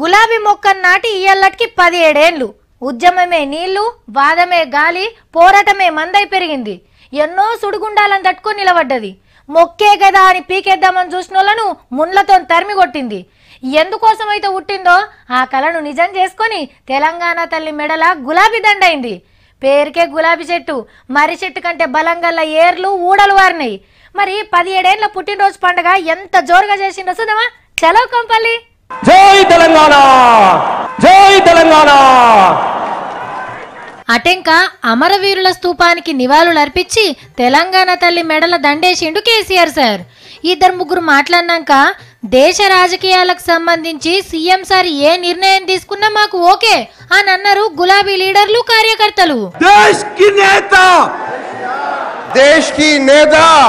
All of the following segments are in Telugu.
గులాబీ మొక్క నాటి ఇయ్యల్లటికి పదిహేడేండ్లు. ఉద్యమమే నీళ్ళు వాదమే గాలి పోరాటమే మందై పెరిగింది. ఎన్నో సుడిగుండాలను తట్టుకొని నిలబడ్డది. మొక్కే కదా అని పీకేద్దామని చూసిన వాళ్ళను ముండ్లతో తరిమి కొట్టింది. ఎందుకోసం అయితే పుట్టిందో ఆ కళను నిజం చేసుకొని తెలంగాణ తల్లి మెడల గులాబీ దండైంది. పేరుకే గులాబీ చెట్టు మర్రి చెట్టు కంటే బలంగల్ల ఏర్లు ఊడలు వారినాయి మరి పదిహేడేళ్ళ పుట్టినరోజు పండుగ ఎంత జోరుగా చేసిండో చూద్దామా? చలో కంపల్లి! జై తెలంగాణ! జై తెలంగాణ! అటెంక అమరవీరుల స్థూపానికి నివాళులర్పించి తెలంగాణ తల్లి మెడల దండేసిండు కేసీఆర్ సార్. ఇద్దరు ముగ్గురు మాట్లాడినాక దేశ రాజకీయాలకు సంబంధించి సీఎం సార్ ఏ నిర్ణయం తీసుకున్నా మాకు ఓకే అని అన్నారు గులాబీ లీడర్లు కార్యకర్తలు. దేశ్ నేత!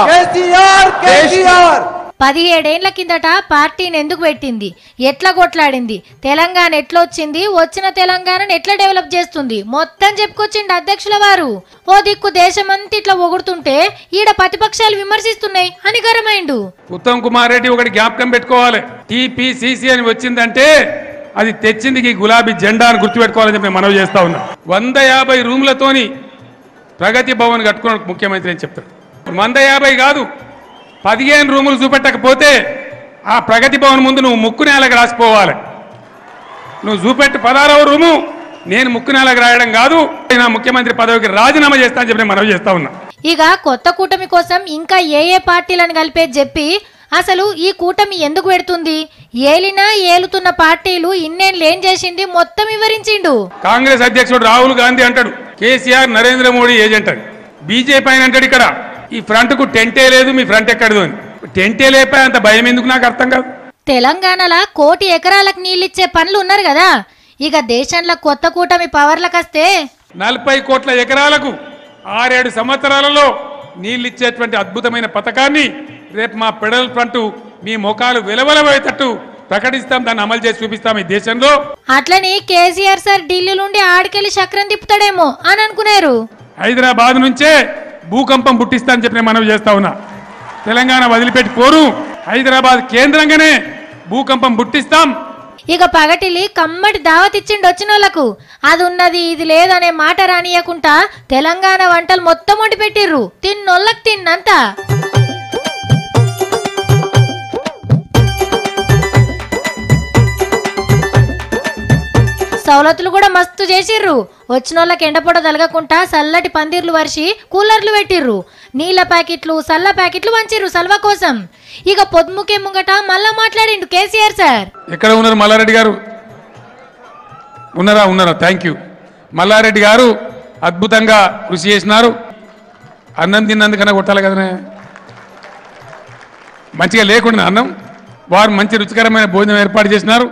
కేసీఆర్! పదిహేడేండ్ల కిందట పార్టీని ఎందుకు పెట్టింది? ఎట్లా కొట్లాడింది? తెలంగాణ ఎట్లా వచ్చింది వచ్చిన తెలంగాణను ఎట్లా డెవలప్ చేస్తుంది? మొత్తం చెప్పుకొచ్చిండు అధ్యక్షుల వారు. ఓ దిక్కు దేశమంతా ఇట్లా ఒగుడుతుంటే ఈడ ప్రతిపక్షాలు విమర్శిస్తున్నాయి అని గరమైండు ఉత్తమ్ కుమార్ రెడ్డి ఒకటి జ్ఞాపకం పెట్టుకోవాలి. టీపీసీసీ అని వచ్చిందంటే అది తెచ్చింది ఈ గులాబీ జెండా అని గుర్తుపెట్టుకోవాలని చెప్పి మనవి చేస్తా ఉన్నా. వంద యాభై రూమ్లతోని ప్రగతి భవన్ కట్టుకున్న ముఖ్యమంత్రి అని చెప్తాడు వంద యాభై కాదు పదిహేను రూములు చూపెట్టకపోతే ఆ ప్రగతి భవన్ ముందు నువ్వు ముక్కు నేలకు రాసిపోవాలి. నువ్వు చూపెట్టి పదారవ రూము నేను ముక్కు నేలకు రాయడం కాదు నా ముఖ్యమంత్రి పదవికి రాజీనామా చేస్తా అని చెప్పి నేను మనవి చేస్తా ఉన్నా. ఇక కొత్త కూటమి కోసం ఇంకా ఏ ఏ పార్టీలను కలిపేది చెప్పి అసలు ఈ కూటమి ఎందుకు పెడుతుంది? ఏలినా ఏలుతున్న పార్టీలు ఇన్నేళ్ళు ఏం చేసింది మొత్తం వివరించిండు. కాంగ్రెస్ అధ్యక్షుడు రాహుల్ గాంధీ అంటాడు కేసీఆర్ నరేంద్ర మోడీ ఏజెంట్ అని. బీజేపీ ఆయన అంటాడు ఇక్కడ ఈ ఫ్రంట్కు టెంటే లేదు మీ ఫ్రంట్ ఎక్కడదు. అని టెంటే లేపా అంత భయం ఎందుకు నాకు అర్థం కాదు. తెలంగాణలో కోటి ఎకరాలకు నీళ్ళిచ్చే పనులు ఉన్నారు కదా. ఇక దేశంలో కొత్త కూటమి పవర్లకు వస్తే? నలభై కోట్ల ఎకరాలకు ఆరేడు సంవత్సరాలలో నీళ్ళిచ్చేటువంటి అద్భుతమైన పథకాన్ని రేపు మా పెడల్ ఫ్రంట్ మీ ముఖాలు వెలవెలబోయేటట్టు ప్రకటిస్తాం దాన్ని అమలు చేసి చూపిస్తాం ఈ దేశంలో. అట్లని కేసీఆర్ సార్ ఢిల్లీ నుండి ఆడికెళ్ళి చక్రం తిప్పుతాడేమో అని అనుకున్నారు హైదరాబాద్ నుంచే భూకంపం పుట్టిస్తా అని చెప్పి మనవి చేస్తా ఉన్నా. తెలంగాణ వదిలిపెట్టి కోరు హైదరాబాద్ కేంద్రంగానే భూకంపం పుట్టిస్తాం. ఇక పగటిలి కమ్మటి దావతిచ్చిండు వచ్చిన వాళ్ళకు. అది ఉన్నది ఇది లేదనే మాట రానియకుండా తెలంగాణ వంటలు మొత్తం వండి పెట్టిర్రు తిన్నోళ్ళకి తిన్నంతా. సవలతులు కూడా మస్తు చేసిర్రు. వచ్చిన వాళ్ళకి ఎండపొడ తలగకుండా చల్లటి పందిర్లు వరిసి కూలర్లు పెట్టిర్రు. నీళ్ళ ప్యాకెట్లు సల్ల ప్యాకెట్లు వంచిర్రు సల్వ కోసం. ఇక పొద్దుముకే ముంగట మళ్ళా మాట్లాడిండు కేసీఆర్ సార్. ఎక్కడ ఉన్నారు మల్లారెడ్డి గారు? ఉన్నారా? ఉన్నారా? థ్యాంక్ యూ మల్లారెడ్డి గారు అద్భుతంగా కృషి చేసినారు. అన్నం తిన్నందుకన్నా కొట్టాలి కదనే? మంచిగా లేకుండా అన్నం. వారు మంచి రుచికరమైన భోజనం ఏర్పాటు చేసినారు.